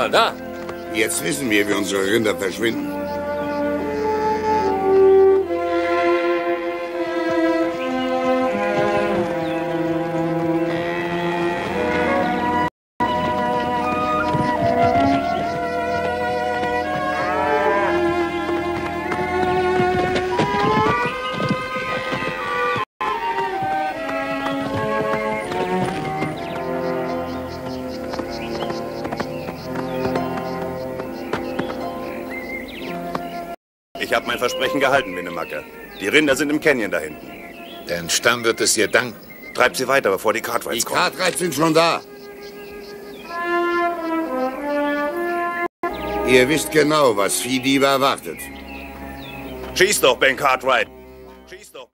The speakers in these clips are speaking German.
Mal da. Jetzt wissen wir, wie unsere Rinder verschwinden. Rinder sind im Canyon da hinten. Dein Stamm wird es dir danken. Treib sie weiter, bevor die Die Cartwrights kommen. Cartwrights sind schon da. Ihr wisst genau, was Viehdiebe erwartet. Schieß doch, Ben Cartwright! Schieß doch!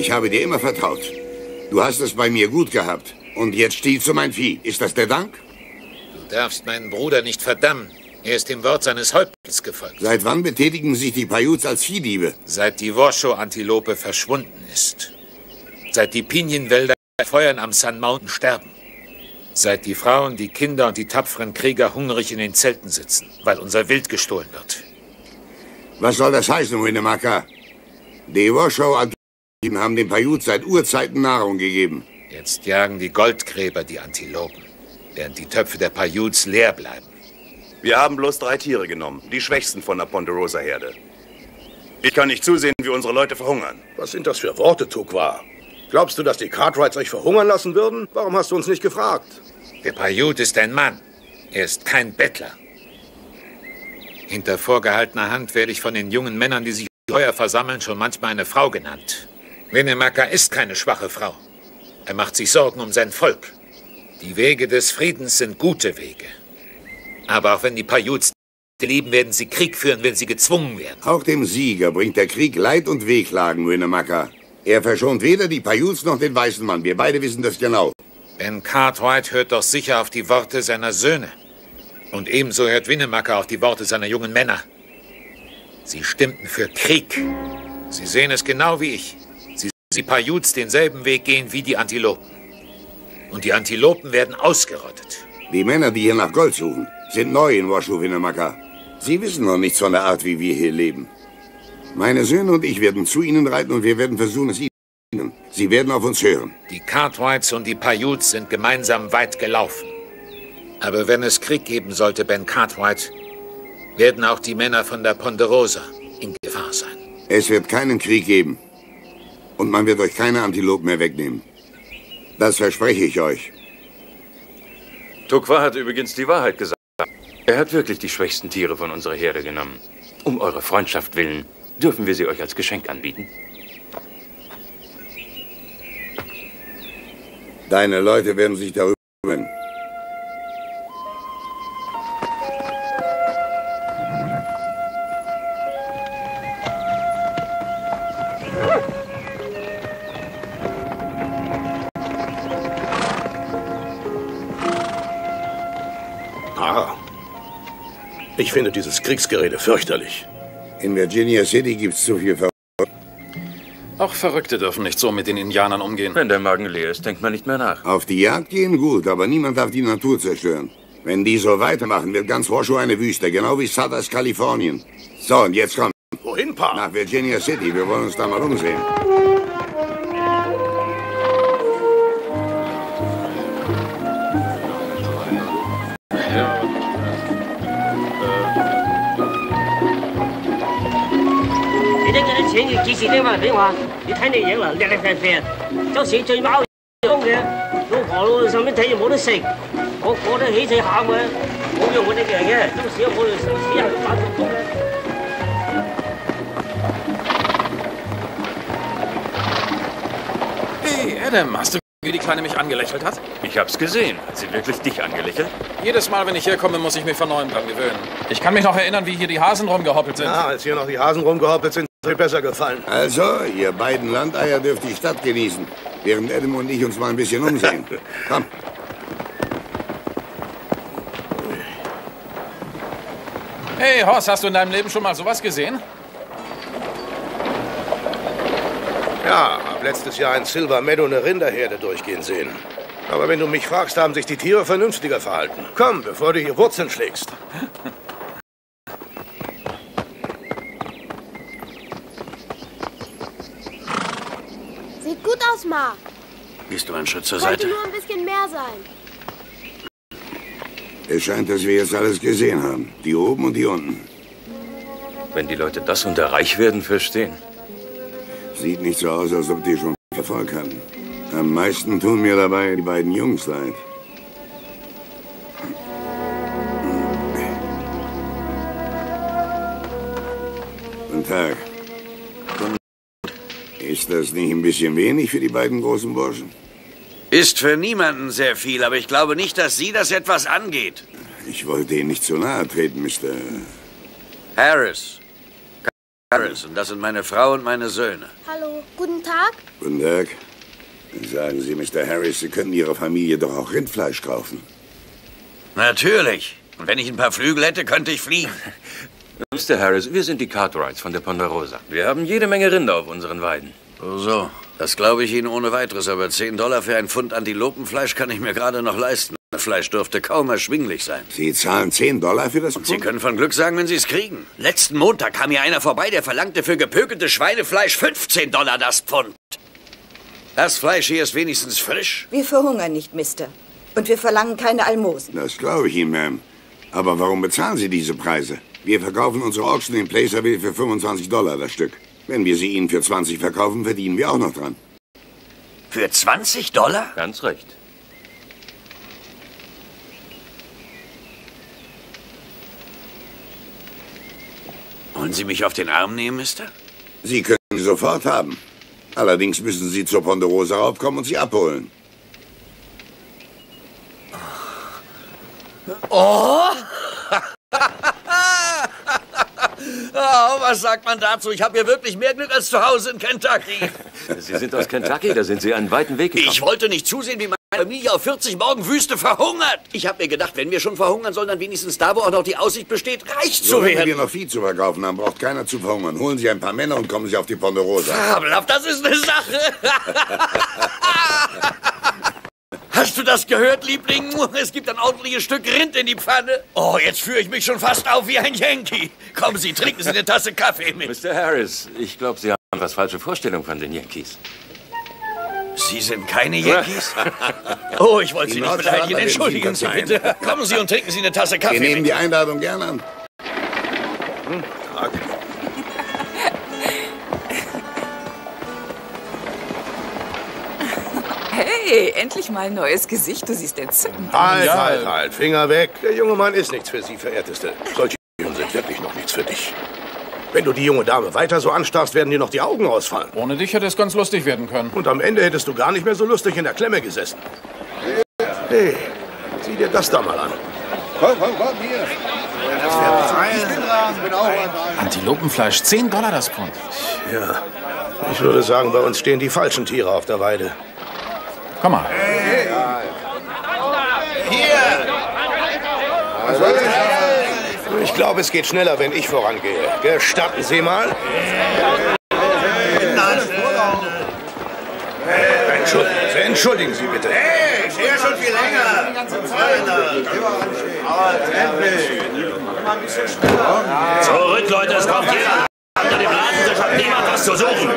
Ich habe dir immer vertraut. Du hast es bei mir gut gehabt. Und jetzt stiehlst du mein Vieh. Ist das der Dank? Du darfst meinen Bruder nicht verdammen. Er ist dem Wort seines Häuptlings gefolgt. Seit wann betätigen sich die Paiutes als Viehdiebe? Seit die Washoe-Antilope verschwunden ist. Seit die Pinienwälder bei Feuern am Sun Mountain sterben. Seit die Frauen, die Kinder und die tapferen Krieger hungrig in den Zelten sitzen, weil unser Wild gestohlen wird. Was soll das heißen, Winnemaka? Die Washoe-Antilopen haben den Paiutes seit Urzeiten Nahrung gegeben. Jetzt jagen die Goldgräber die Antilopen, während die Töpfe der Paiutes leer bleiben. Wir haben bloß drei Tiere genommen, die schwächsten von der Ponderosa-Herde. Ich kann nicht zusehen, wie unsere Leute verhungern. Was sind das für Worte, Tukwa? Glaubst du, dass die Cartwrights euch verhungern lassen würden? Warum hast du uns nicht gefragt? Der Paiute ist ein Mann. Er ist kein Bettler. Hinter vorgehaltener Hand werde ich von den jungen Männern, die sich im Feuer versammeln, schon manchmal eine Frau genannt. Winnemaka ist keine schwache Frau. Er macht sich Sorgen um sein Volk. Die Wege des Friedens sind gute Wege. Aber auch wenn die Paiutes leben, werden sie Krieg führen, wenn sie gezwungen werden. Auch dem Sieger bringt der Krieg Leid und Wehklagen, Winnemaka. Er verschont weder die Paiutes noch den weißen Mann. Wir beide wissen das genau. Ben Cartwright hört doch sicher auf die Worte seiner Söhne. Und ebenso hört Winnemaka auf die Worte seiner jungen Männer. Sie stimmten für Krieg. Sie sehen es genau wie ich. Die Paiutes denselben Weg gehen wie die Antilopen. Und die Antilopen werden ausgerottet. Die Männer, die hier nach Gold suchen, sind neu in Washoe, Winnemaka. Sie wissen noch nichts von der Art, wie wir hier leben. Meine Söhne und ich werden zu ihnen reiten und wir werden versuchen, es ihnen. Sie werden auf uns hören. Die Cartwrights und die Paiutes sind gemeinsam weit gelaufen. Aber wenn es Krieg geben sollte, Ben Cartwright, werden auch die Männer von der Ponderosa in Gefahr sein. Es wird keinen Krieg geben. Und man wird euch keine Antilopen mehr wegnehmen. Das verspreche ich euch. Tukwa hat übrigens die Wahrheit gesagt. Er hat wirklich die schwächsten Tiere von unserer Herde genommen. Um eure Freundschaft willen dürfen wir sie euch als Geschenk anbieten. Deine Leute werden sich darüber Ich finde dieses Kriegsgerede fürchterlich. In Virginia City gibt's zu viel Ver Auch Verrückte dürfen nicht so mit den Indianern umgehen. Wenn der Magen leer ist, denkt man nicht mehr nach. Auf die Jagd gehen gut, aber niemand darf die Natur zerstören. Wenn die so weitermachen, wird ganz Washoe eine Wüste, genau wie Southers Kalifornien. So, und jetzt kommt Wohin, Pa? nach Virginia City. Wir wollen uns da mal umsehen. 你哋嘅钱要几时拎翻俾我？你睇你影啦，叻叻啡啡，周时最猫讲嘅，老婆佬上面 边睇住冇得食，个个都起死喊嘅，冇用我哋嘅嘅，都少我哋少死人打到工。 Hey, Adam, hast du wie die Kleine mich angelächelt hat? Ich hab's gesehen. Hat sie wirklich dich angelächelt? Jedes Mal, wenn ich herkomme, muss ich mich von neuem dran gewöhnen. Ich kann mich noch erinnern, wie hier die Hasen rumgehoppelt sind. Ja, als hier noch die Hasen rumgehoppelt sind, mir besser gefallen. Also, ihr beiden Landeier dürft die Stadt genießen, während Adam und ich uns mal ein bisschen umsehen. Komm. Hey, Horst, hast du in deinem Leben schon mal sowas gesehen? Ja, hab letztes Jahr in Silver Meadow eine Rinderherde durchgehen sehen. Aber wenn du mich fragst, haben sich die Tiere vernünftiger verhalten. Komm, bevor du hier Wurzeln schlägst. Sieht gut aus, Ma. Gehst du einen Schritt zur Könnte Seite? nur ein bisschen mehr sein. Es scheint, dass wir jetzt alles gesehen haben. Die oben und die unten. Wenn die Leute das unter reich werden verstehen. Sieht nicht so aus, als ob die schon Erfolg hatten. Am meisten tun mir dabei die beiden Jungs leid. Guten Tag. Ist das nicht ein bisschen wenig für die beiden großen Burschen? Ist für niemanden sehr viel, aber ich glaube nicht, dass Sie das etwas angeht. Ich wollte Ihnen nicht zu nahe treten, Mr. Harris. Harris, und das sind meine Frau und meine Söhne. Hallo, guten Tag. Guten Tag. Sagen Sie, Mr. Harris, Sie könnten Ihrer Familie doch auch Rindfleisch kaufen. Natürlich. Und wenn ich ein paar Flügel hätte, könnte ich fliegen. Mr. Harris, wir sind die Cartwrights von der Ponderosa. Wir haben jede Menge Rinder auf unseren Weiden. So, so. Das glaube ich Ihnen ohne weiteres, aber 10 Dollar für ein Pfund Antilopenfleisch kann ich mir gerade noch leisten. Das Fleisch dürfte kaum erschwinglich sein. Sie zahlen 10 Dollar für das Und Sie Pfund? können von Glück sagen, wenn Sie es kriegen. Letzten Montag kam hier einer vorbei, der verlangte für gepökeltes Schweinefleisch 15 Dollar das Pfund. Das Fleisch hier ist wenigstens frisch. Wir verhungern nicht, Mister. Und wir verlangen keine Almosen. Das glaube ich Ihnen, Ma'am. Aber warum bezahlen Sie diese Preise? Wir verkaufen unsere Ochsen in Placerville für 25 Dollar das Stück. Wenn wir sie Ihnen für 20 verkaufen, verdienen wir auch noch dran. Für 20 Dollar? Ganz recht. Wollen Sie mich auf den Arm nehmen, Mister? Sie können sie sofort haben. Allerdings müssen Sie zur Ponderosa raufkommen und sie abholen. Oh! Oh, was sagt man dazu? Ich habe hier wirklich mehr Glück als zu Hause in Kentucky. Sie sind aus Kentucky, da sind Sie einen weiten Weg gekommen. Ich wollte nicht zusehen, wie meine Familie auf 40 Morgen Wüste verhungert. Ich habe mir gedacht, wenn wir schon verhungern sollen, dann wenigstens da, wo auch noch die Aussicht besteht, reich zu Solange wir werden. noch Vieh zu verkaufen haben, braucht keiner zu verhungern. Holen Sie ein paar Männer und kommen Sie auf die Ponderosa. Fabelhaft, das ist eine Sache. Hast du das gehört, Liebling? Es gibt ein ordentliches Stück Rind in die Pfanne. Oh, jetzt führe ich mich schon fast auf wie ein Yankee. Kommen Sie, trinken Sie eine Tasse Kaffee mit. Mr. Harris, ich glaube, Sie haben etwas falsche Vorstellung von den Yankees. Sie sind keine Yankees? Oh, ich wollte Sie nicht beleidigen. Entschuldigen Sie bitte. Kommen Sie und trinken Sie eine Tasse Wir Kaffee nehmen mit. die Einladung gern an. Hey, endlich mal ein neues Gesicht. Du siehst entzückend. Halt, halt, halt. Finger weg. Der junge Mann ist nichts für Sie, Verehrteste. Solche Jungen sind wirklich noch nichts für dich. Wenn du die junge Dame weiter so anstarrst, werden dir noch die Augen ausfallen. Ohne dich hätte es ganz lustig werden können. Und am Ende hättest du gar nicht mehr so lustig in der Klemme gesessen. Hey, sieh dir das da mal an. Antilopenfleisch, 10 Dollar das Pfund. Ja, ich würde sagen, bei uns stehen die falschen Tiere auf der Weide. Komm mal. Ich glaube, es geht schneller, wenn ich vorangehe. Gestatten Sie mal. Entschuldigen Sie, entschuldigen Sie bitte. Ich sehe schon viel länger. Zurück, Leute, es kommt jeder. Unter dem Ladentisch hat niemand was zu suchen.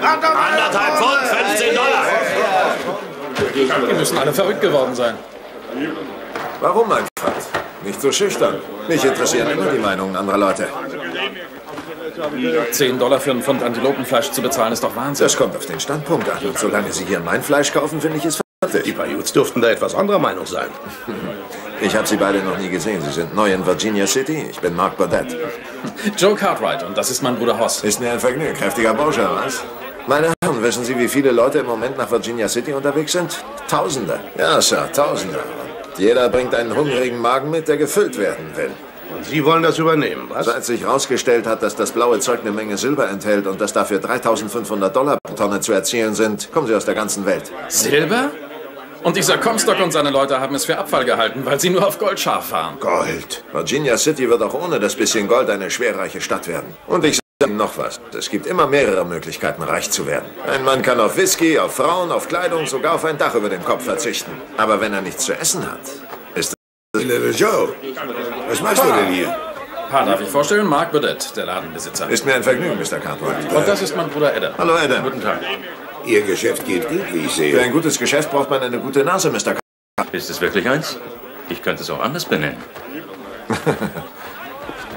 Anderthalb Pfund, 15 Dollar. Die müssen alle verrückt geworden sein. Warum, mein Freund? Nicht so schüchtern. Mich interessieren immer die Meinungen anderer Leute. 10 Dollar für einen Pfund Antilopenfleisch zu bezahlen ist doch Wahnsinn. Das kommt auf den Standpunkt an. Und solange Sie hier mein Fleisch kaufen, finde ich es Die Paiutes dürften da etwas anderer Meinung sein. Ich habe Sie beide noch nie gesehen. Sie sind neu in Virginia City. Ich bin Mark Burdett. Joe Cartwright und das ist mein Bruder Hoss. Ist mir ein Vergnügen. Kräftiger Bursche, was? Meine Herren, wissen Sie, wie viele Leute im Moment nach Virginia City unterwegs sind? Tausende. Ja, Sir, Tausende. Und jeder bringt einen hungrigen Magen mit, der gefüllt werden will. Und Sie wollen das übernehmen, was? Seit sich herausgestellt hat, dass das blaue Zeug eine Menge Silber enthält und dass dafür 3500 Dollar pro Tonne zu erzielen sind, kommen Sie aus der ganzen Welt. Silber? Und dieser Comstock und seine Leute haben es für Abfall gehalten, weil sie nur auf Gold scharf waren. Gold. Virginia City wird auch ohne das bisschen Gold eine schwerreiche Stadt werden. Und ich noch was. Es gibt immer mehrere Möglichkeiten, reich zu werden. Ein Mann kann auf Whisky, auf Frauen, auf Kleidung, sogar auf ein Dach über dem Kopf verzichten. Aber wenn er nichts zu essen hat, ist das... Little Joe, was machst du denn hier? Pa, darf ich vorstellen? Mark Burdett, der Ladenbesitzer. Ist mir ein Vergnügen, Mr. Cartwright. Und das ist mein Bruder Adam. Hallo, Adam. Guten Tag. Ihr Geschäft geht gut, wie ich Für ein sehe. gutes Geschäft braucht man eine gute Nase, Mr. Cartwright. Ist es wirklich eins? Ich könnte es auch anders benennen.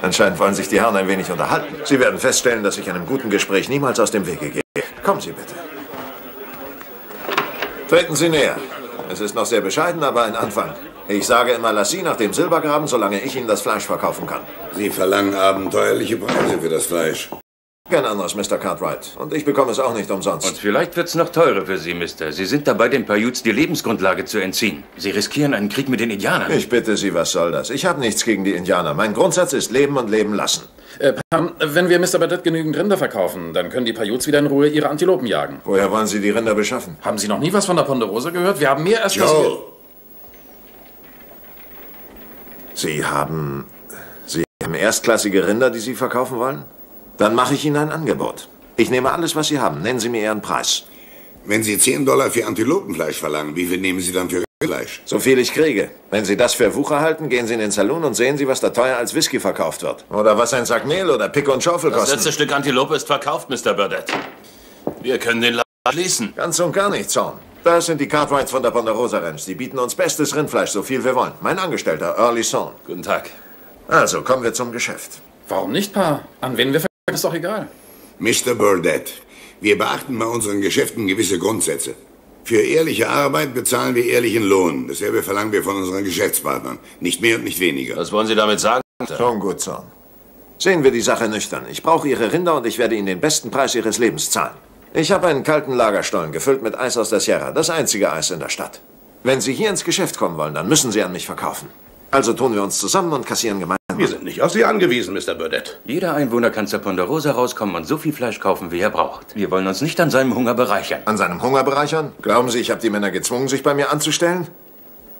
Anscheinend wollen sich die Herren ein wenig unterhalten. Sie werden feststellen, dass ich einem guten Gespräch niemals aus dem Wege gehe. Kommen Sie bitte. Treten Sie näher. Es ist noch sehr bescheiden, aber ein Anfang. Ich sage immer, lass Sie nach dem Silber graben, solange ich Ihnen das Fleisch verkaufen kann. Sie verlangen abenteuerliche Preise für das Fleisch. Kein anderes, Mr. Cartwright. Und ich bekomme es auch nicht umsonst. Und vielleicht wird's noch teurer für Sie, Mister. Sie sind dabei, den Paiutes die Lebensgrundlage zu entziehen. Sie riskieren einen Krieg mit den Indianern. Ich bitte Sie, was soll das? Ich habe nichts gegen die Indianer. Mein Grundsatz ist Leben und Leben lassen. Äh, Pam, wenn wir Mr. Burdett genügend Rinder verkaufen, dann können die Paiutes wieder in Ruhe ihre Antilopen jagen. Woher wollen Sie die Rinder beschaffen? Haben Sie noch nie was von der Ponderosa gehört? Wir haben mehr als das... Joe, Sie haben. Sie haben erstklassige Rinder, die Sie verkaufen wollen? Dann mache ich Ihnen ein Angebot. Ich nehme alles, was Sie haben. Nennen Sie mir Ihren Preis. wenn Sie 10 Dollar für Antilopenfleisch verlangen, wie viel nehmen Sie dann für Fleisch? So viel ich kriege. Wenn Sie das für Wucher halten, gehen Sie in den Saloon und sehen Sie, was da teuer als Whisky verkauft wird. Oder was ein Sack Mehl oder Pick und Schaufel Das kosten. letzte Stück Antilope ist verkauft, Mr. Burdett. Wir können den Laden schließen. Ganz und gar nicht, Zorn. Das sind die Cartwrights von der Ponderosa Ranch. Die bieten uns bestes Rindfleisch, so viel wir wollen. Mein Angestellter, Early Son. Guten Tag. Also, kommen wir zum Geschäft. Warum nicht, Pa? An wen wir verkaufen, ist doch egal. Mr. Burdett, wir beachten bei unseren Geschäften gewisse Grundsätze. Für ehrliche Arbeit bezahlen wir ehrlichen Lohn. Dasselbe verlangen wir von unseren Geschäftspartnern. Nicht mehr und nicht weniger. Was wollen Sie damit sagen? Schon gut, Zorn. Sehen wir die Sache nüchtern. Ich brauche Ihre Rinder und ich werde Ihnen den besten Preis Ihres Lebens zahlen. Ich habe einen kalten Lagerstollen gefüllt mit Eis aus der Sierra. Das einzige Eis in der Stadt. Wenn Sie hier ins Geschäft kommen wollen, dann müssen Sie an mich verkaufen. Also tun wir uns zusammen und kassieren gemeinsam. Wir sind nicht auf Sie angewiesen, Mr. Burdett. Jeder Einwohner kann zur Ponderosa rauskommen und so viel Fleisch kaufen, wie er braucht. Wir wollen uns nicht an seinem Hunger bereichern. An seinem Hunger bereichern? Glauben Sie, ich habe die Männer gezwungen, sich bei mir anzustellen?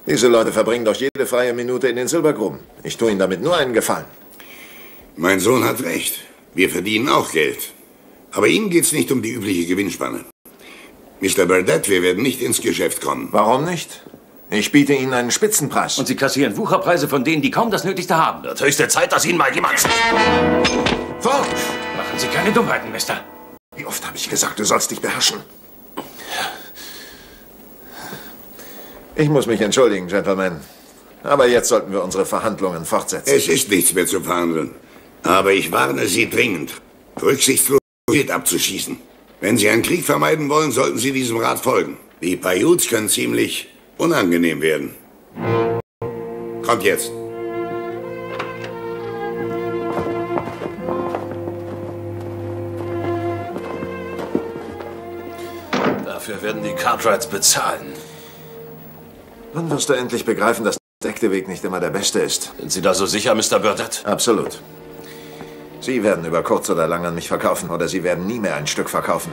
Diese Leute verbringen doch jede freie Minute in den Silbergruben. Ich tue Ihnen damit nur einen Gefallen. Mein Sohn hat recht. Wir verdienen auch Geld. Aber Ihnen geht's nicht um die übliche Gewinnspanne. Mr. Burdett, wir werden nicht ins Geschäft kommen. Warum nicht? Ich biete Ihnen einen Spitzenpreis. Und Sie kassieren Wucherpreise von denen, die kaum das Nötigste haben. Wird höchste Zeit, dass Ihnen mal jemand... Fort! Machen Sie keine Dummheiten, Mister. Wie oft habe ich gesagt, du sollst dich beherrschen? Ich muss mich entschuldigen, Gentlemen. Aber jetzt sollten wir unsere Verhandlungen fortsetzen. Es ist nichts mehr zu verhandeln. Aber ich warne Sie dringend, rücksichtslos abzuschießen. Wenn Sie einen Krieg vermeiden wollen, sollten Sie diesem Rat folgen. Die Paiutes können ziemlich unangenehm werden. Kommt jetzt. Dafür werden die Cartwrights bezahlen. Wann wirst du endlich begreifen, dass der deckte Weg nicht immer der beste ist? Sind Sie da so sicher, Mr. Burdett? Absolut. Sie werden über kurz oder lang an mich verkaufen oder Sie werden nie mehr ein Stück verkaufen.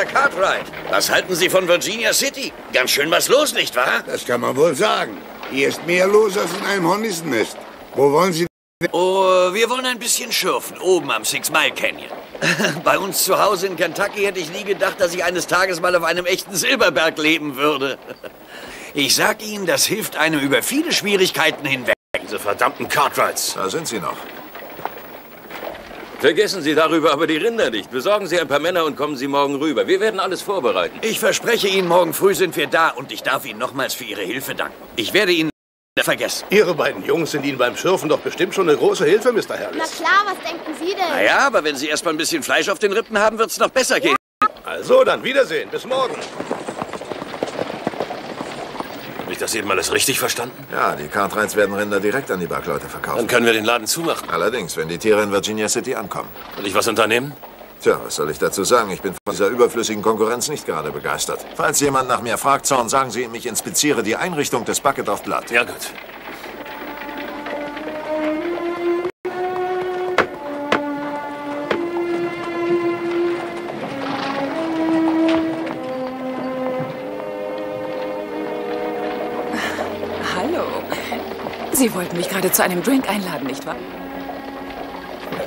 Mr. Cartwright. Was halten Sie von Virginia City? Ganz schön was los, nicht wahr? Das kann man wohl sagen. Hier ist mehr los als in einem Hornissennest. Wo wollen Sie Oh, wir wollen ein bisschen schürfen, oben am Six Mile Canyon. Bei uns zu Hause in Kentucky hätte ich nie gedacht, dass ich eines Tages mal auf einem echten Silberberg leben würde. Ich sag Ihnen, das hilft einem über viele Schwierigkeiten hinweg. Diese verdammten Cartwrights. Da sind Sie noch. Vergessen Sie darüber aber die Rinder nicht. Besorgen Sie ein paar Männer und kommen Sie morgen rüber. Wir werden alles vorbereiten. Ich verspreche Ihnen, morgen früh sind wir da und ich darf Ihnen nochmals für Ihre Hilfe danken. Ich werde Ihnen vergessen. Ihre beiden Jungs sind Ihnen beim Schürfen doch bestimmt schon eine große Hilfe, Mr. Na Harris. klar, was denken Sie denn? Naja, aber wenn Sie erst mal ein bisschen Fleisch auf den Rippen haben, wird's noch besser gehen. Also, dann Wiedersehen. Bis morgen. Das eben alles richtig verstanden? Ja, die Cartwrights werden Rinder direkt an die Bergleute verkaufen. Dann können wir den Laden zumachen. Allerdings, wenn die Tiere in Virginia City ankommen. Soll ich was unternehmen? Tja, was soll ich dazu sagen? Ich bin von dieser überflüssigen Konkurrenz nicht gerade begeistert. Falls jemand nach mir fragt, Zorn, sagen Sie ihm, ich inspiziere die Einrichtung des Bucket of Blood. Ja, gut. Sie wollten mich gerade zu einem Drink einladen, nicht wahr?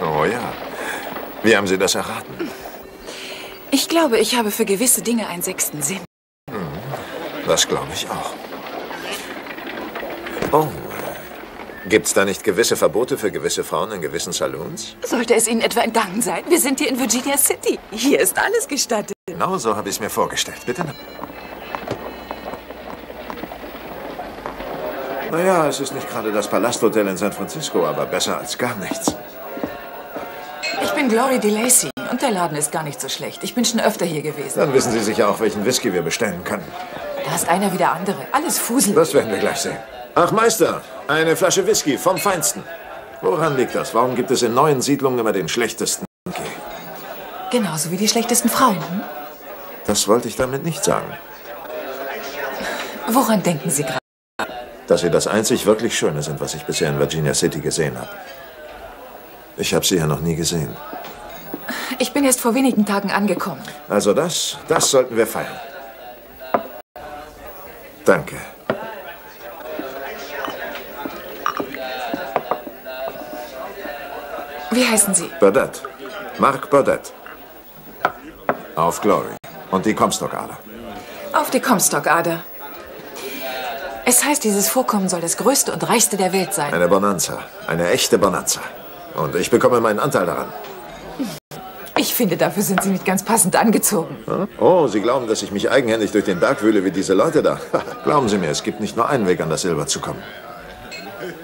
Oh ja. Wie haben Sie das erraten? Ich glaube, ich habe für gewisse Dinge einen sechsten Sinn. Das glaube ich auch. Oh. äh, Gibt's da nicht gewisse Verbote für gewisse Frauen in gewissen Saloons? Sollte es Ihnen etwa entgangen sein? Wir sind hier in Virginia City. Hier ist alles gestattet. Genau so habe ich es mir vorgestellt. Bitte. Naja, es ist nicht gerade das Palasthotel in San Francisco, aber besser als gar nichts. Ich bin Glory DeLacy und der Laden ist gar nicht so schlecht. Ich bin schon öfter hier gewesen. Dann wissen Sie sicher auch, welchen Whisky wir bestellen können. Da ist einer wie der andere. Alles Fusel. Das werden wir gleich sehen. Ach, Meister, eine Flasche Whisky vom Feinsten. Woran liegt das? Warum gibt es in neuen Siedlungen immer den schlechtesten? Genauso wie die schlechtesten Frauen. Hm? Das wollte ich damit nicht sagen. Woran denken Sie gerade? Dass Sie das einzig wirklich Schöne sind, was ich bisher in Virginia City gesehen habe. Ich habe Sie ja noch nie gesehen. Ich bin erst vor wenigen Tagen angekommen. Also das, das sollten wir feiern. Danke. Wie heißen Sie? Burdett. Mark Burdett. Auf Glory. Und die Comstock-Ader. Auf die Comstock-Ader. Es heißt, dieses Vorkommen soll das größte und reichste der Welt sein. Eine Bonanza. Eine echte Bonanza. Und ich bekomme meinen Anteil daran. Ich finde, dafür sind Sie nicht ganz passend angezogen. Oh, Sie glauben, dass ich mich eigenhändig durch den Berg wühle wie diese Leute da? Glauben Sie mir, es gibt nicht nur einen Weg, an das Silber zu kommen.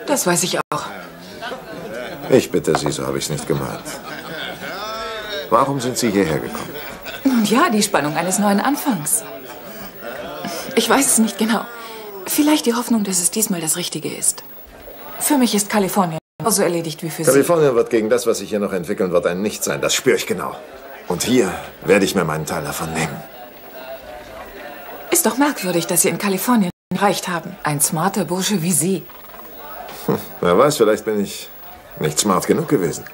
Das weiß ich auch. Ich bitte Sie, so habe ich es nicht gemeint. Warum sind Sie hierher gekommen? Nun ja, die Spannung eines neuen Anfangs. Ich weiß es nicht genau. Vielleicht die Hoffnung, dass es diesmal das Richtige ist. Für mich ist Kalifornien genauso erledigt wie für Sie. Kalifornien wird gegen das, was sich hier noch entwickeln wird, ein Nichts sein. Das spüre ich genau. Und hier werde ich mir meinen Teil davon nehmen. Ist doch merkwürdig, dass Sie in Kalifornien erreicht haben. Ein smarter Bursche wie Sie. Hm, wer weiß, vielleicht bin ich nicht smart genug gewesen.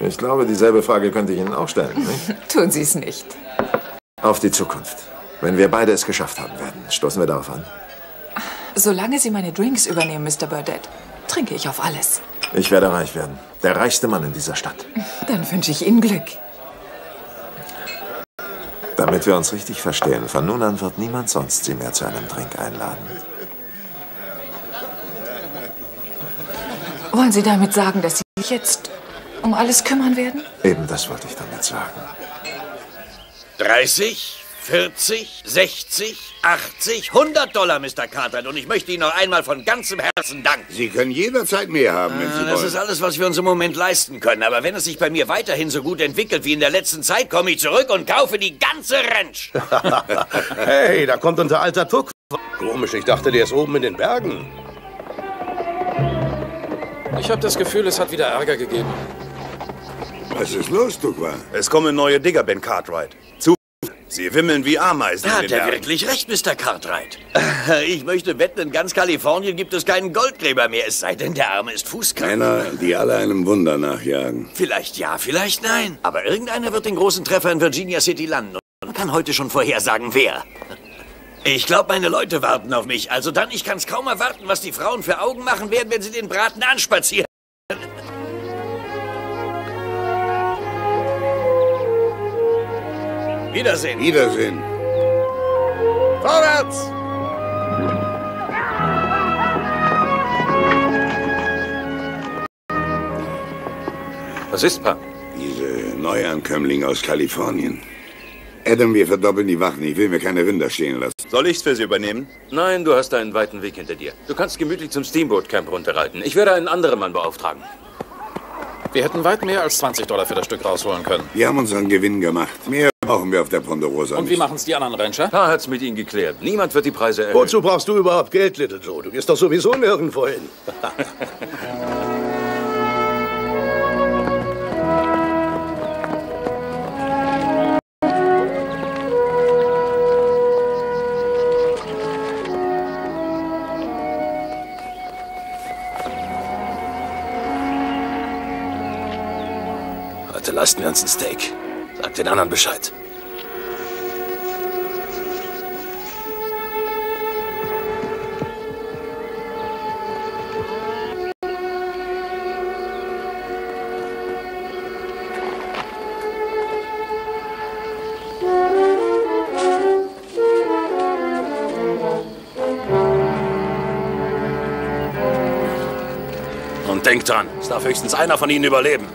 Ich glaube, dieselbe Frage könnte ich Ihnen auch stellen. Nicht? Tun Sie es nicht. Auf die Zukunft. Wenn wir beide es geschafft haben werden, stoßen wir darauf an. Solange Sie meine Drinks übernehmen, Mr. Burdett, trinke ich auf alles. Ich werde reich werden. Der reichste Mann in dieser Stadt. Dann wünsche ich Ihnen Glück. Damit wir uns richtig verstehen, von nun an wird niemand sonst Sie mehr zu einem Drink einladen. Wollen Sie damit sagen, dass Sie sich jetzt um alles kümmern werden? Eben das wollte ich damit sagen. 30, 40, 60, 80, 100 Dollar, Mr. Cartwright. Und ich möchte Ihnen noch einmal von ganzem Herzen danken. Sie können jederzeit mehr haben, wenn Sie Ah, Das wollen. ist alles, was wir uns im Moment leisten können. Aber wenn es sich bei mir weiterhin so gut entwickelt wie in der letzten Zeit, komme ich zurück und kaufe die ganze Ranch. Hey, da kommt unser alter Tuck. Komisch, ich dachte, der ist oben in den Bergen. Ich habe das Gefühl, es hat wieder Ärger gegeben. Was ist los, Tukwa? Es kommen neue Digger, Ben Cartwright. Zu. Sie wimmeln wie Ameisen Da hat er wirklich recht, Mr. Cartwright. Ich möchte wetten, in ganz Kalifornien gibt es keinen Goldgräber mehr, es sei denn, der Arme ist fußkrank. Männer, die alle einem Wunder nachjagen. Vielleicht ja, vielleicht nein. Aber irgendeiner wird den großen Treffer in Virginia City landen. Und man kann heute schon vorhersagen, wer. Ich glaube, meine Leute warten auf mich. Also dann, ich kann es kaum erwarten, was die Frauen für Augen machen werden, wenn sie den Braten anspazieren. Wiedersehen. Wiedersehen. Vorwärts! Was ist, Pa? Diese Neuankömmlinge aus Kalifornien. Adam, wir verdoppeln die Wachen. Ich will mir keine Rinder stehen lassen. Soll ich's für Sie übernehmen? Nein, du hast einen weiten Weg hinter dir. Du kannst gemütlich zum Steamboat Camp runterreiten. Ich werde einen anderen Mann beauftragen. Wir hätten weit mehr als 20 Dollar für das Stück rausholen können. Wir haben unseren Gewinn gemacht. Mehr brauchen wir auf der Ponderosa Und wie nicht. machen's die anderen Rancher? Pa hat's mit ihnen geklärt. Niemand wird die Preise erhöhen. Wozu brauchst du überhaupt Geld, Little Joe? Du gehst doch sowieso nirgendwo hin. Heute leisten wir uns ein Steak. Sag den anderen Bescheid. Und denkt dran, es darf höchstens einer von ihnen überleben.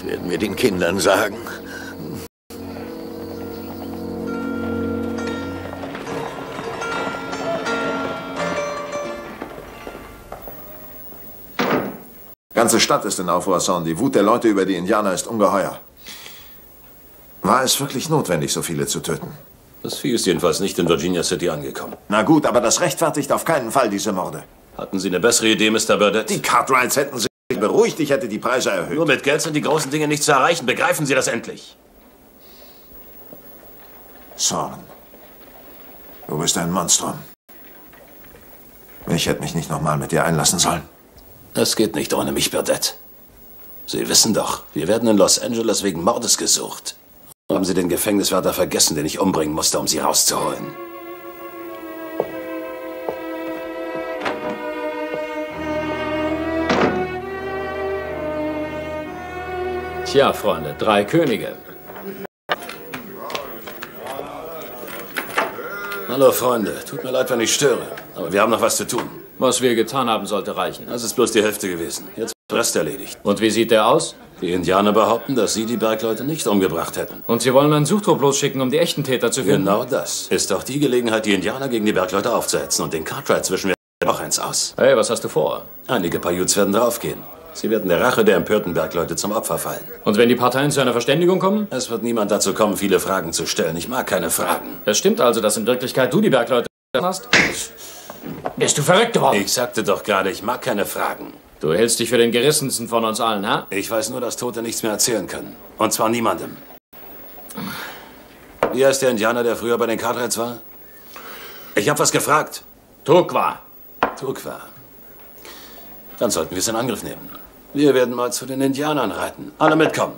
Was werden wir den Kindern sagen? Ganze Stadt ist in Aufruhr, Son. Die Wut der Leute über die Indianer ist ungeheuer. War es wirklich notwendig, so viele zu töten? Das Vieh ist jedenfalls nicht in Virginia City angekommen. Na gut, aber das rechtfertigt auf keinen Fall diese Morde. Hatten Sie eine bessere Idee, Mr. Burdett? Die Cartwrights hätten sich beruhigt, ich hätte die Preise erhöht. Nur mit Geld sind die großen Dinge nicht zu erreichen. Begreifen Sie das endlich. Son, du bist ein Monstrum. Ich hätte mich nicht nochmal mit dir einlassen sollen. Es geht nicht ohne mich, Burdett. Sie wissen doch, wir werden in Los Angeles wegen Mordes gesucht. Haben Sie den Gefängniswärter vergessen, den ich umbringen musste, um Sie rauszuholen? Tja, Freunde, drei Könige. Hallo, Freunde. Tut mir leid, wenn ich störe. Aber wir haben noch was zu tun. Was wir getan haben, sollte reichen. Das ist bloß die Hälfte gewesen. Jetzt wird der Rest erledigt. Und wie sieht der aus? Die Indianer behaupten, dass Sie die Bergleute nicht umgebracht hätten. Und Sie wollen einen Suchtrupp losschicken, um die echten Täter zu finden? Genau das. Ist auch die Gelegenheit, die Indianer gegen die Bergleute aufzuhetzen. Und den Cartwright zwischen wir noch eins aus. Hey, was hast du vor? Einige Paiutes werden draufgehen. Sie werden der Rache der empörten Bergleute zum Opfer fallen. Und wenn die Parteien zu einer Verständigung kommen? Es wird niemand dazu kommen, viele Fragen zu stellen. Ich mag keine Fragen. Das stimmt also, dass in Wirklichkeit du die Bergleute hast? Bist du verrückt geworden? Ich sagte doch gerade, ich mag keine Fragen. Du hältst dich für den gerissensten von uns allen, ha? Ich weiß nur, dass Tote nichts mehr erzählen können. Und zwar niemandem. Wie heißt der Indianer, der früher bei den Cartwrights war? Ich habe was gefragt. Tukwa. Tukwa. Dann sollten wir es in Angriff nehmen. Wir werden mal zu den Indianern reiten. Alle mitkommen.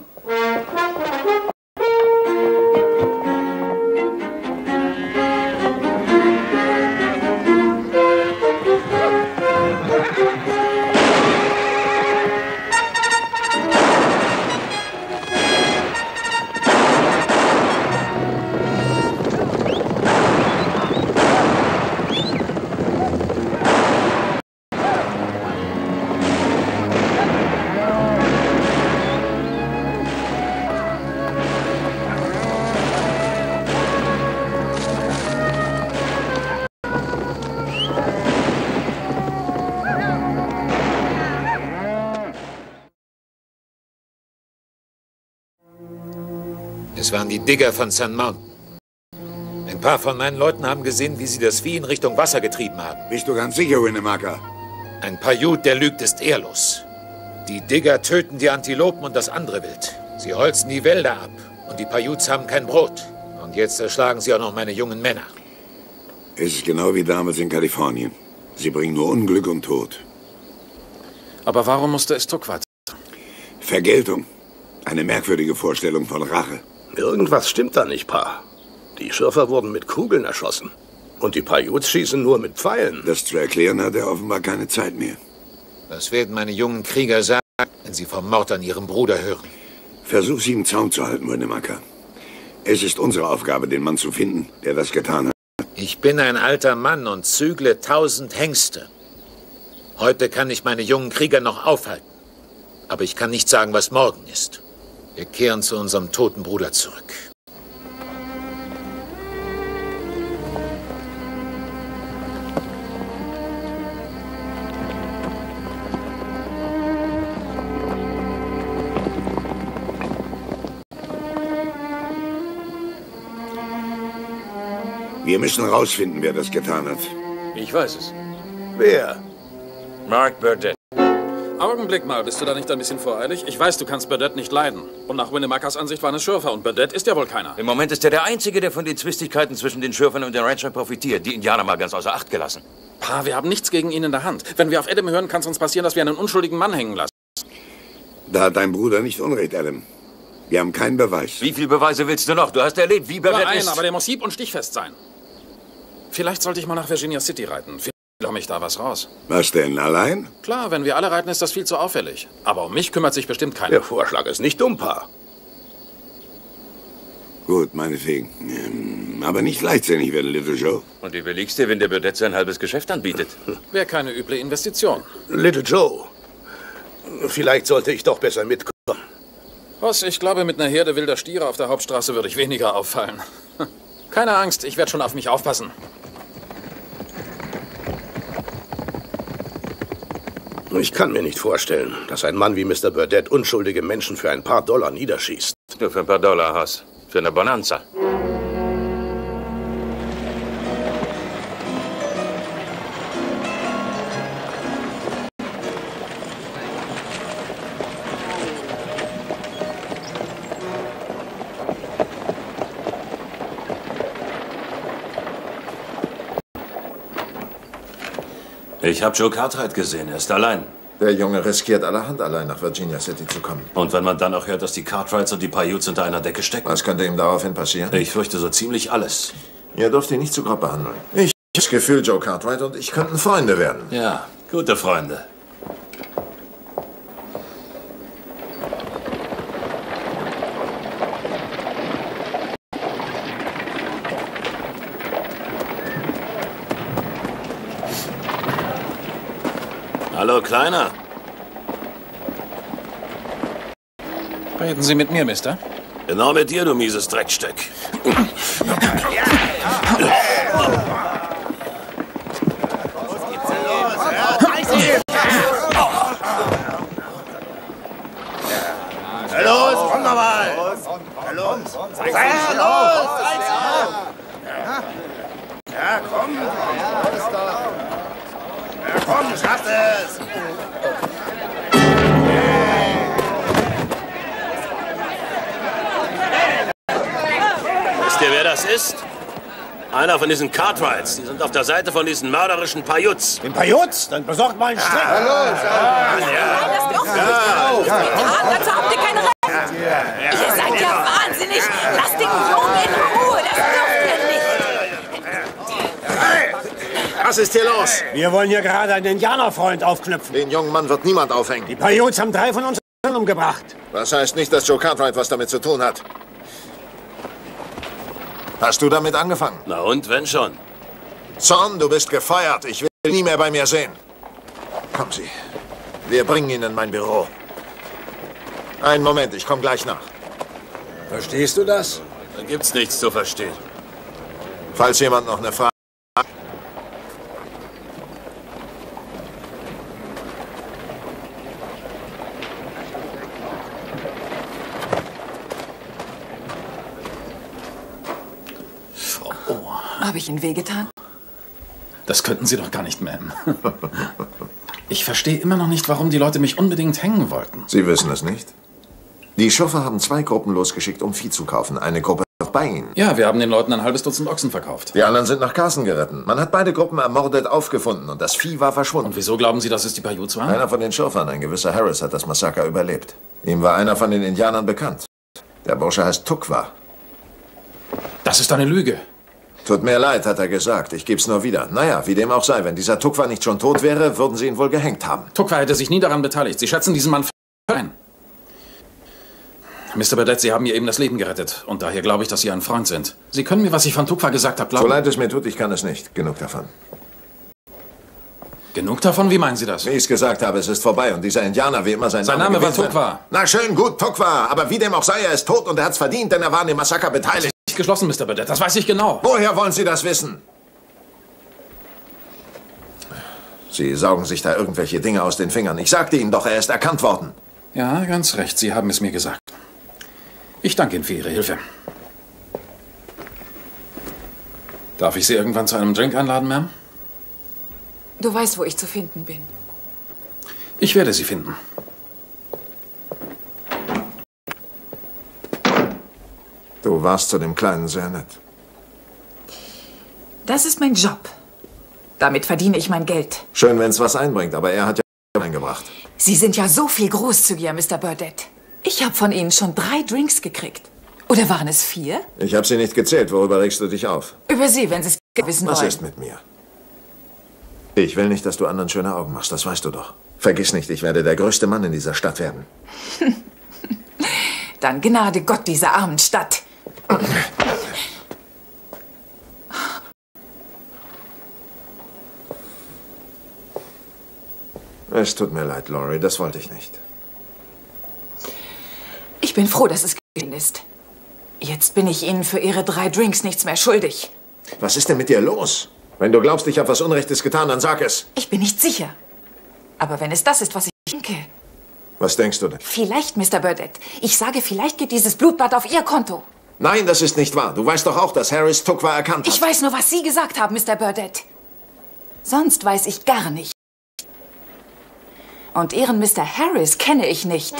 Digger von San Mountain. Ein paar von meinen Leuten haben gesehen, wie sie das Vieh in Richtung Wasser getrieben haben. Bist du ganz sicher, Winnemarker? Ein Paiut, der lügt, ist ehrlos. Die Digger töten die Antilopen und das andere Wild. Sie holzen die Wälder ab. Und die Paiuts haben kein Brot. Und jetzt erschlagen Sie auch noch meine jungen Männer. Es ist genau wie damals in Kalifornien. Sie bringen nur Unglück und Tod. Aber warum musste es Tuckwat? Vergeltung. Eine merkwürdige Vorstellung von Rache. Irgendwas stimmt da nicht, Pa. Die Schürfer wurden mit Kugeln erschossen. Und die Paiuts schießen nur mit Pfeilen. Das zu erklären hat er offenbar keine Zeit mehr. Das werden meine jungen Krieger sagen, wenn sie vom Mord an ihrem Bruder hören. Versuch sie im Zaum zu halten, Winnemarker. Es ist unsere Aufgabe, den Mann zu finden, der das getan hat. Ich bin ein alter Mann und zügle tausend Hengste. Heute kann ich meine jungen Krieger noch aufhalten. Aber ich kann nicht sagen, was morgen ist. Wir kehren zu unserem toten Bruder zurück. Wir müssen rausfinden, wer das getan hat. Ich weiß es. Wer? Mark Burdett. Augenblick mal, bist du da nicht ein bisschen voreilig? Ich weiß, du kannst Burdett nicht leiden. Und nach Winnemakers Ansicht waren es Schürfer. Und Burdett ist ja wohl keiner. Im Moment ist er der Einzige, der von den Zwistigkeiten zwischen den Schürfern und den Ranchern profitiert. Die Indianer mal ganz außer Acht gelassen. Pa, wir haben nichts gegen ihn in der Hand. Wenn wir auf Adam hören, kann es uns passieren, dass wir einen unschuldigen Mann hängen lassen. Da hat dein Bruder nicht Unrecht, Adam. Wir haben keinen Beweis. Wie viele Beweise willst du noch? Du hast erlebt, wie Burdett ist. aber der muss hieb- und stichfest sein. Vielleicht sollte ich mal nach Virginia City reiten. Vielleicht komme ich da was raus. Was denn, allein? Klar, wenn wir alle reiten, ist das viel zu auffällig. Aber um mich kümmert sich bestimmt keiner. Der Vorschlag ist nicht dumm, Pa. Gut, meinetwegen. Ähm, aber nicht leichtsinnig werden, Little Joe. Und überlegst dir, wenn der Burdett sein halbes Geschäft anbietet. Wäre keine üble Investition. Little Joe. Vielleicht sollte ich doch besser mitkommen. Was, ich glaube, mit einer Herde wilder Stiere auf der Hauptstraße würde ich weniger auffallen. Keine Angst, ich werde schon auf mich aufpassen. Ich kann mir nicht vorstellen, dass ein Mann wie Mr. Burdett unschuldige Menschen für ein paar Dollar niederschießt. Nur für ein paar Dollar, Hass. Für eine Bonanza. Ich habe Joe Cartwright gesehen. Er ist allein. Der Junge riskiert allerhand, allein nach Virginia City zu kommen. Und wenn man dann auch hört, dass die Cartwrights und die Paiutes unter einer Decke stecken? Was könnte ihm daraufhin passieren? Ich fürchte so ziemlich alles. Ihr dürft ihn nicht zu grob behandeln. Ich habe das Gefühl, Joe Cartwright und ich könnten Freunde werden. Ja, gute Freunde. Kleiner. Reden Sie mit mir, Mister? Genau mit dir, du mieses Dreckstück. Los! Ja, komm! Ja, komm, du schaffst es! Wisst ihr, wer das ist? Einer von diesen Cartwrights. Die sind auf der Seite von diesen mörderischen Paiutes. Den Pajutz? Dann besorgt mal einen Strick! Ja, ja. Das dürfen Sie nicht. Ja, ja. Dazu habt ihr kein Recht. Ihr seid ja wahnsinnig. Lasst den Jungen in Ruhe. Das dürft ihr nicht. Was ist hier los? Wir wollen hier gerade einen Indianerfreund aufknüpfen. Den jungen Mann wird niemand aufhängen. Die Paiutes haben drei von uns umgebracht. Das heißt nicht, dass Joe Cartwright was damit zu tun hat. Hast du damit angefangen? Na und, wenn schon? Zorn, du bist gefeuert. Ich will ihn nie mehr bei mir sehen. Kommen Sie. Wir bringen ihn in mein Büro. Einen Moment, ich komme gleich nach. Verstehst du das? Da gibt's nichts zu verstehen. Falls jemand noch eine Frage Ihnen wehgetan? Das könnten Sie doch gar nicht, Ma'am. Ich verstehe immer noch nicht, warum die Leute mich unbedingt hängen wollten. Sie wissen es nicht? Die Schiffer haben zwei Gruppen losgeschickt, um Vieh zu kaufen. Eine Gruppe bei Ihnen. Ja, wir haben den Leuten ein halbes Dutzend Ochsen verkauft. Die anderen sind nach Carson geritten. Man hat beide Gruppen ermordet aufgefunden und das Vieh war verschwunden. Und wieso glauben Sie, dass es die Paiutes waren? Einer von den Schurfern, ein gewisser Harris, hat das Massaker überlebt. Ihm war einer von den Indianern bekannt. Der Bursche heißt Tukwa. Das ist eine Lüge. Tut mir leid, hat er gesagt. Ich geb's nur wieder. Naja, wie dem auch sei, wenn dieser Tukwa nicht schon tot wäre, würden sie ihn wohl gehängt haben. Tukwa hätte sich nie daran beteiligt. Sie schätzen diesen Mann ein. Mr. Burdett, Sie haben mir eben das Leben gerettet. Und daher glaube ich, dass Sie ein Freund sind. Sie können mir, was ich von Tukwa gesagt habe, glauben. So leid es mir tut, ich kann es nicht. Genug davon. Genug davon? Wie meinen Sie das? Wie ich es gesagt habe, es ist vorbei. Und dieser Indianer, wie immer sein, sein Name, Name war Tukwa. Na schön, gut, Tukwa. Aber wie dem auch sei, er ist tot und er hat's verdient, denn er war an dem Massaker beteiligt. Geschlossen, Mr. Burdett. Das weiß ich genau. Woher wollen Sie das wissen? Sie saugen sich da irgendwelche Dinge aus den Fingern. Ich sagte Ihnen doch, er ist erkannt worden. Ja, ganz recht. Sie haben es mir gesagt. Ich danke Ihnen für Ihre Hilfe. Darf ich Sie irgendwann zu einem Drink einladen, Ma'am? Du weißt, wo ich zu finden bin. Ich werde Sie finden. Du warst zu dem Kleinen sehr nett. Das ist mein Job. Damit verdiene ich mein Geld. Schön, wenn es was einbringt, aber er hat ja eingebracht. Sie sind ja so viel großzügiger, Mr. Burdett. Ich habe von Ihnen schon drei Drinks gekriegt. Oder waren es vier? Ich habe sie nicht gezählt. Worüber regst du dich auf? Über Sie, wenn Sie es wissen wollen. Was ist mit mir? Ich will nicht, dass du anderen schöne Augen machst, das weißt du doch. Vergiss nicht, ich werde der größte Mann in dieser Stadt werden. Dann gnade Gott dieser armen Stadt. Es tut mir leid, Laurie, das wollte ich nicht. Ich bin froh, dass es geschehen ist. Jetzt bin ich Ihnen für Ihre drei Drinks nichts mehr schuldig. Was ist denn mit dir los? Wenn du glaubst, ich habe was Unrechtes getan, dann sag es. Ich bin nicht sicher. Aber wenn es das ist, was ich denke. Was denkst du denn? Vielleicht, Mr. Burdett. Ich sage, vielleicht geht dieses Blutbad auf Ihr Konto. Nein, das ist nicht wahr. Du weißt doch auch, dass Harris Tukwa erkannt hat. Ich weiß nur, was Sie gesagt haben, Mr. Burdett. Sonst weiß ich gar nicht. Und Ihren Mr. Harris kenne ich nicht.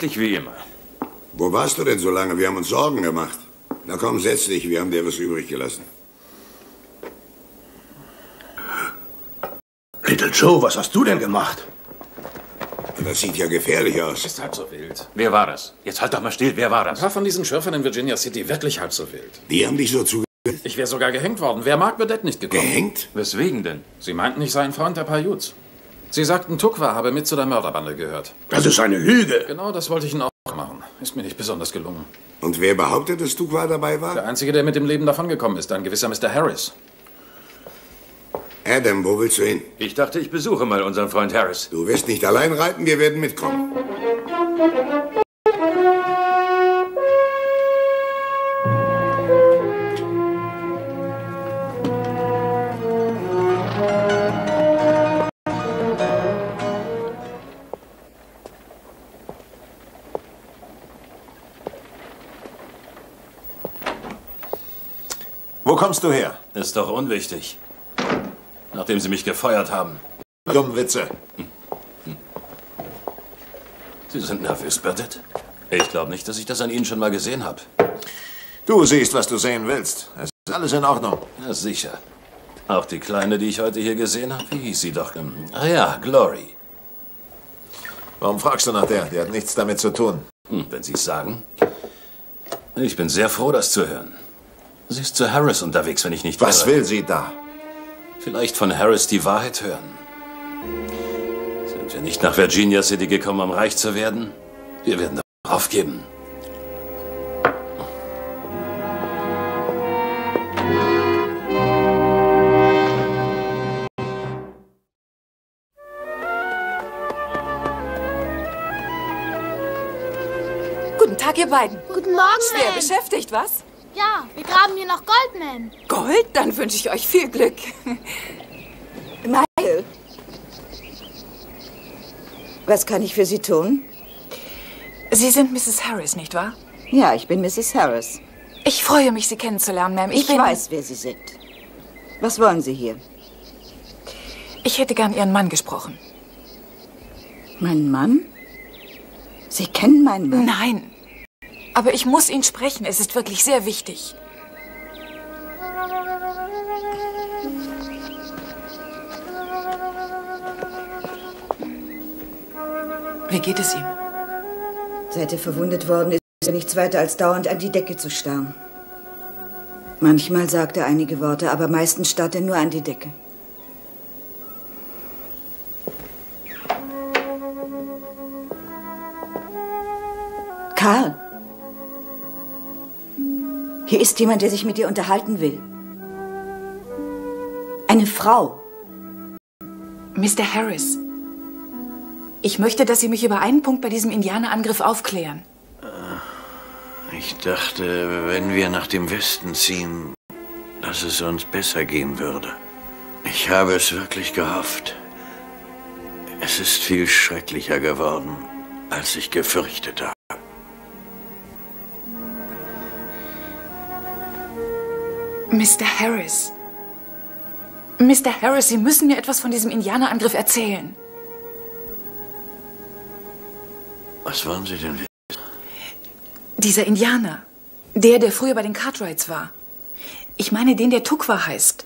Pünktlich wie immer. Wo warst du denn so lange? Wir haben uns Sorgen gemacht. Na komm, setz dich, wir haben dir was übrig gelassen. Little Joe, was hast du denn gemacht? Das sieht ja gefährlich aus. Ist halb so wild. Wer war das? Jetzt halt doch mal still, wer war Ein das? paar von diesen Schürfern in Virginia City, wirklich halb so wild. Die haben dich so zu... Ich wäre sogar gehängt worden. Wer mag Burdett nicht gekommen? Gehängt? Weswegen denn? Sie meinten, ich sei ein Freund der Paiutes. Sie sagten, Tukwa habe mit zu der Mörderbande gehört. Das ist eine Lüge. Genau, das wollte ich Ihnen auch machen. Ist mir nicht besonders gelungen. Und wer behauptet, dass Tukwa dabei war? Der Einzige, der mit dem Leben davongekommen ist, ein gewisser Mr. Harris. Adam, wo willst du hin? Ich dachte, ich besuche mal unseren Freund Harris. Du wirst nicht allein reiten, wir werden mitkommen. Kommst du her? Ist doch unwichtig. Nachdem Sie mich gefeuert haben. Dummwitze. Sie sind nervös, Burdett? Ich glaube nicht, dass ich das an Ihnen schon mal gesehen habe. Du siehst, was du sehen willst. Es ist alles in Ordnung. Ja, sicher. Auch die Kleine, die ich heute hier gesehen habe, wie hieß sie doch? Ah ja, Glory. Warum fragst du nach der? Die hat nichts damit zu tun. Hm, wenn Sie es sagen. Ich bin sehr froh, das zu hören. Sie ist zu Harris unterwegs, wenn ich nicht Was will sie da? Vielleicht von Harris die Wahrheit hören. Sind wir nicht nach Virginia City gekommen, um reich zu werden? Wir werden aufgeben. Guten Tag, ihr beiden. Guten Morgen, Schwer beschäftigt, was? Ja, wir graben hier noch Gold, Ma'am. Gold? Dann wünsche ich euch viel Glück. Michael. Was kann ich für Sie tun? Sie sind Mrs. Harris, nicht wahr? Ja, ich bin Mrs. Harris. Ich freue mich, Sie kennenzulernen, Ma'am. Ich, ich bin... weiß, wer Sie sind. Was wollen Sie hier? Ich hätte gern Ihren Mann gesprochen. Mein Mann? Sie kennen meinen Mann? Nein, aber ich muss ihn sprechen. Es ist wirklich sehr wichtig. Wie geht es ihm? Seit er verwundet worden ist, ist er nichts weiter als dauernd an die Decke zu starren. Manchmal sagt er einige Worte, aber meistens starrt er nur an die Decke. Karl. Hier ist jemand, der sich mit dir unterhalten will. Eine Frau. Mr. Harris. Ich möchte, dass Sie mich über einen Punkt bei diesem Indianerangriff aufklären. Ich dachte, wenn wir nach dem Westen ziehen, dass es uns besser gehen würde. Ich habe es wirklich gehofft. Es ist viel schrecklicher geworden, als ich gefürchtet habe. Mr. Harris. Mr. Harris, Sie müssen mir etwas von diesem Indianerangriff erzählen. Was wollen Sie denn wissen? Dieser Indianer. Der, der früher bei den Cartwrights war. Ich meine den, der Tukwa heißt.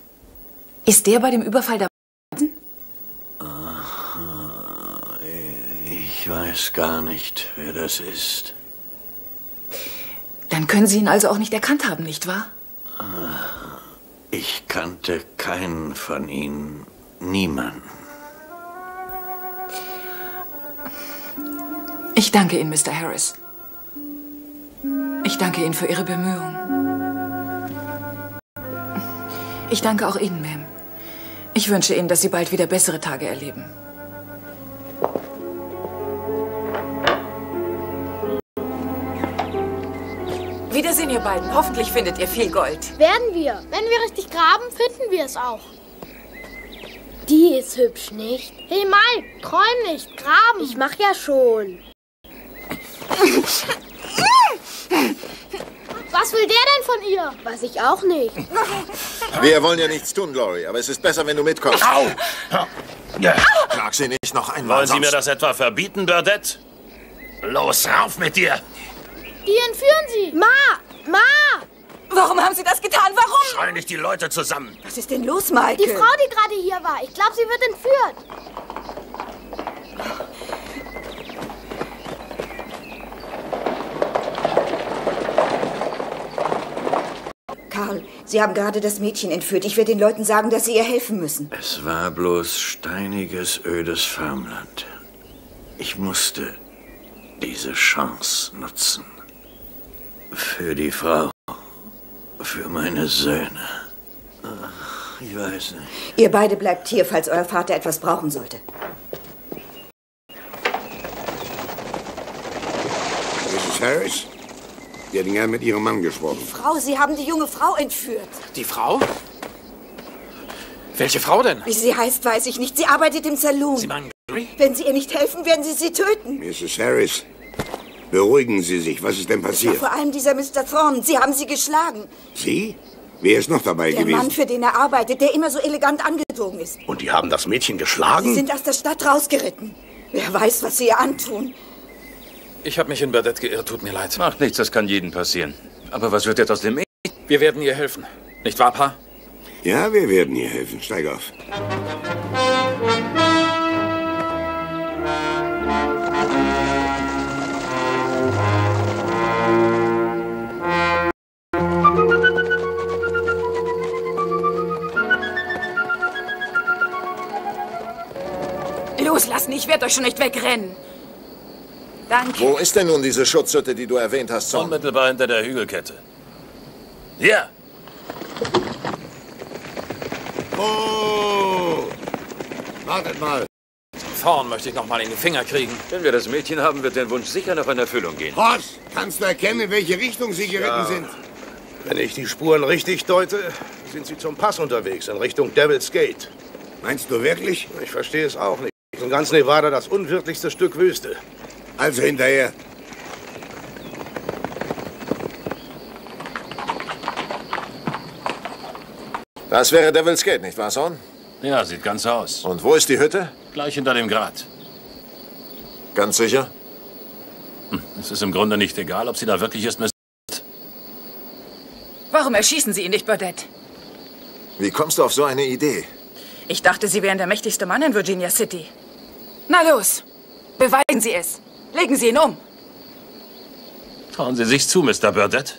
Ist der bei dem Überfall dabei? Ich weiß gar nicht, wer das ist. Dann können Sie ihn also auch nicht erkannt haben, nicht wahr? Ich kannte keinen von ihnen. Niemanden. Ich danke Ihnen, Mr. Harris. Ich danke Ihnen für Ihre Bemühungen. Ich danke auch Ihnen, Ma'am. Ich wünsche Ihnen, dass Sie bald wieder bessere Tage erleben. Wiedersehen, ihr beiden. Hoffentlich findet ihr viel Gold. Werden wir. Wenn wir richtig graben, finden wir es auch. Die ist hübsch, nicht? Hey Mike, träum nicht, graben. Ich mach ja schon. Was will der denn von ihr? Weiß ich auch nicht. Wir wollen ja nichts tun, Glory, aber es ist besser, wenn du mitkommst. Au! Schlag sie nicht noch einmal. Wollen Sie mir das etwa verbieten, Burdett? Los, rauf mit dir! Die entführen sie. Ma, Ma. Warum haben Sie das getan? Warum? Schrei nicht die Leute zusammen! Was ist denn los, Michael? Die Frau, die gerade hier war. Ich glaube, sie wird entführt. Karl, Sie haben gerade das Mädchen entführt. Ich werde den Leuten sagen, dass Sie ihr helfen müssen. Es war bloß steiniges, ödes Farmland. Ich musste diese Chance nutzen. Für die Frau. Für meine Söhne. Ach, Ich weiß nicht. Ihr beide bleibt hier, falls euer Vater etwas brauchen sollte. Mrs. Harris? Wir hätten gern mit Ihrem Mann gesprochen. Frau, Sie haben die junge Frau entführt. Die Frau? Welche Frau denn? Wie sie heißt, weiß ich nicht. Sie arbeitet im Saloon. Sie meinen Glory? Wenn Sie ihr nicht helfen, werden Sie sie töten. Mrs. Harris, beruhigen Sie sich. Was ist denn Ja, passiert? vor allem dieser Mr. Thorne. Sie haben sie geschlagen. Sie? Wer ist noch dabei Der gewesen? Mann, für den er arbeitet, der immer so elegant angezogen ist. Und die haben das Mädchen Sie geschlagen? sind aus der Stadt rausgeritten. Wer weiß, was sie ihr antun. Ich habe mich in Burdett geirrt, tut mir leid. Macht nichts, das kann jedem passieren. Aber was wird jetzt aus dem Mädchen? Wir werden ihr helfen. Nicht wahr, Pa? Ja, wir werden ihr helfen. Steig auf. Loslassen, ich werde euch schon nicht wegrennen. Danke. Wo ist denn nun diese Schutzhütte, die du erwähnt hast, Zorn? Unmittelbar hinter der Hügelkette. Hier! Oh! Wartet mal. Thorn möchte ich noch mal in die Finger kriegen. Wenn wir das Mädchen haben, wird dein Wunsch sicher noch in Erfüllung gehen. Horst, kannst du erkennen, in welche Richtung sie geritten Ja. sind? Wenn ich die Spuren richtig deute, sind sie zum Pass unterwegs, in Richtung Devil's Gate. Meinst du wirklich? Ich verstehe es auch nicht. In ganz Nevada das unwirtlichste Stück Wüste. Also hinterher. Das wäre Devil's Gate, nicht wahr, Sohn? Ja, sieht ganz so aus. Und wo ist die Hütte? Gleich hinter dem Grat. Ganz sicher? Hm, Es ist im Grunde nicht egal, ob sie da wirklich ist, Miss. Warum erschießen Sie ihn nicht, Burdett? Wie kommst du auf so eine Idee? Ich dachte, Sie wären der mächtigste Mann in Virginia City. Na los, beweisen Sie es. Legen Sie ihn um. Trauen Sie sich zu, Mr. Burdett.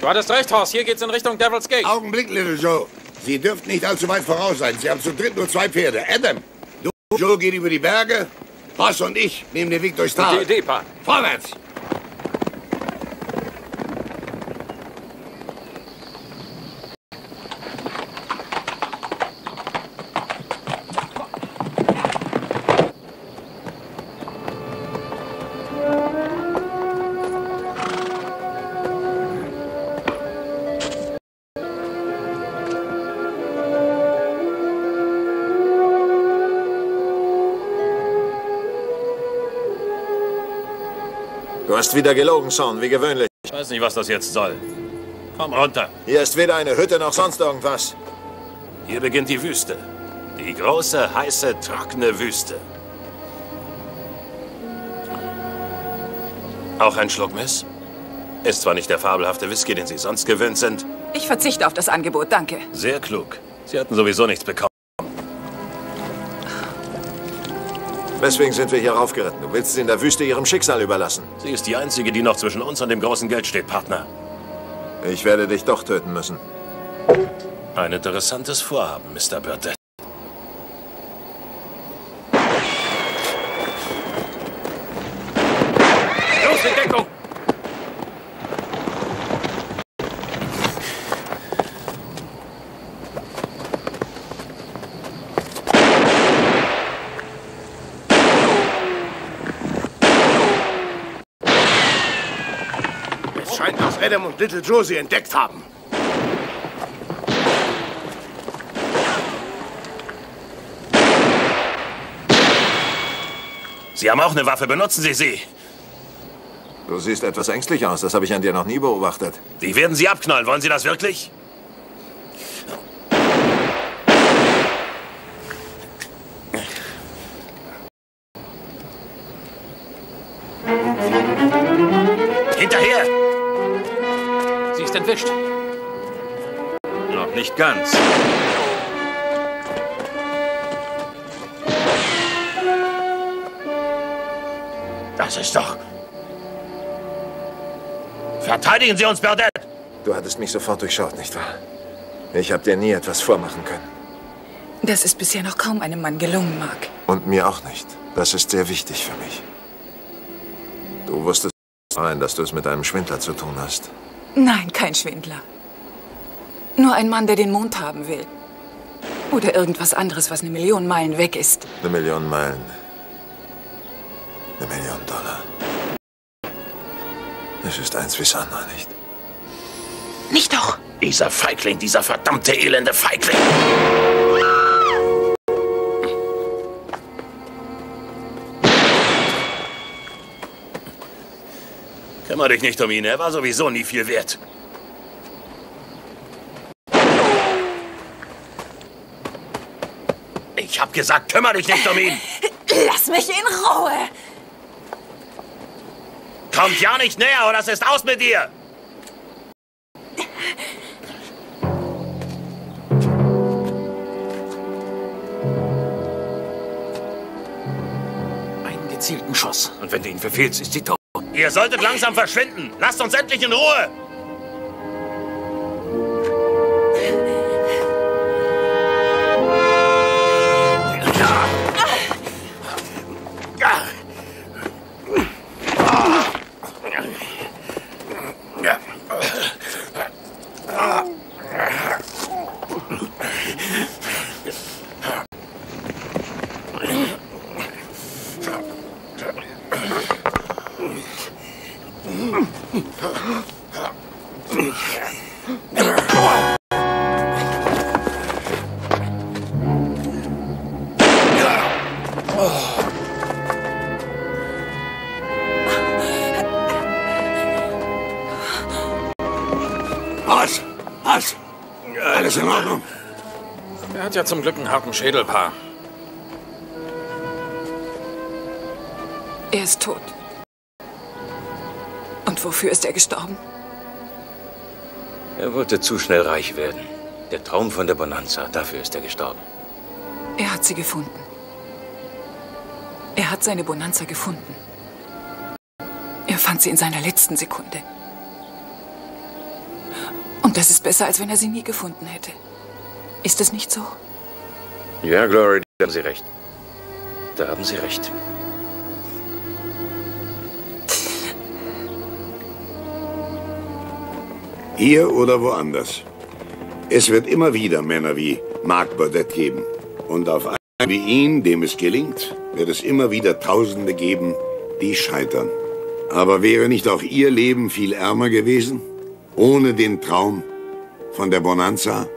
Du hattest recht, Horst. Hier geht's in Richtung Devil's Gate. Augenblick, Little Joe. Sie dürften nicht allzu weit voraus sein. Sie haben zu dritt nur zwei Pferde. Adam, du, Joe, geht über die Berge. Boss und ich nehmen den Weg durchs Tal. Gute Idee, Pa. Vorwärts! Du hast wieder gelogen, Son, wie gewöhnlich. Ich weiß nicht, was das jetzt soll. Komm runter. Hier ist weder eine Hütte noch sonst irgendwas. Hier beginnt die Wüste. Die große, heiße, trockene Wüste. Auch ein Schluck, Miss? Ist zwar nicht der fabelhafte Whisky, den Sie sonst gewöhnt sind. Ich verzichte auf das Angebot, danke. Sehr klug. Sie hatten sowieso nichts bekommen. Deswegen sind wir hier raufgeritten. Du willst sie in der Wüste ihrem Schicksal überlassen. Sie ist die einzige, die noch zwischen uns und dem großen Geld steht, Partner. Ich werde dich doch töten müssen. Ein interessantes Vorhaben, Mr. Burdett. Dass Adam und Little Joe sie entdeckt haben. Sie haben auch eine Waffe. Benutzen Sie sie. Du siehst etwas ängstlich aus. Das habe ich an dir noch nie beobachtet. Die werden Sie abknallen. Wollen Sie das wirklich? Entwischt. Noch nicht ganz. Das ist doch... Verteidigen Sie uns, Burdett! Du hattest mich sofort durchschaut, nicht wahr? Ich habe dir nie etwas vormachen können. Das ist bisher noch kaum einem Mann gelungen, Mark. Und mir auch nicht. Das ist sehr wichtig für mich. Du wusstest rein, dass du es mit einem Schwindler zu tun hast. Nein, kein Schwindler. Nur ein Mann, der den Mond haben will. Oder irgendwas anderes, was eine Million Meilen weg ist. Eine Million Meilen. Eine Million Dollar. Es ist eins wie Sandra, nicht? Nicht doch. Dieser Feigling, dieser verdammte elende Feigling! Kümmer dich nicht um ihn, er war sowieso nie viel wert. Ich hab gesagt, kümmer dich nicht um ihn! Lass mich in Ruhe! Kommt ja nicht näher oder es ist aus mit dir! Einen gezielten Schuss. Und wenn du ihn verfehlst, ist sie tot. Ihr solltet langsam verschwinden! Lasst uns endlich in Ruhe! Hat ja zum Glück einen harten Schädelpaar. Er ist tot. Und wofür ist er gestorben? Er wollte zu schnell reich werden. Der Traum von der Bonanza, dafür ist er gestorben. Er hat sie gefunden. Er hat seine Bonanza gefunden. Er fand sie in seiner letzten Sekunde. Und das ist besser, als wenn er sie nie gefunden hätte. Ist es nicht so? Ja, Glory, da haben Sie recht. Da haben Sie recht. Hier oder woanders. Es wird immer wieder Männer wie Marc Burdett geben. Und auf einen wie ihn, dem es gelingt, wird es immer wieder Tausende geben, die scheitern. Aber wäre nicht auch Ihr Leben viel ärmer gewesen? Ohne den Traum von der Bonanza?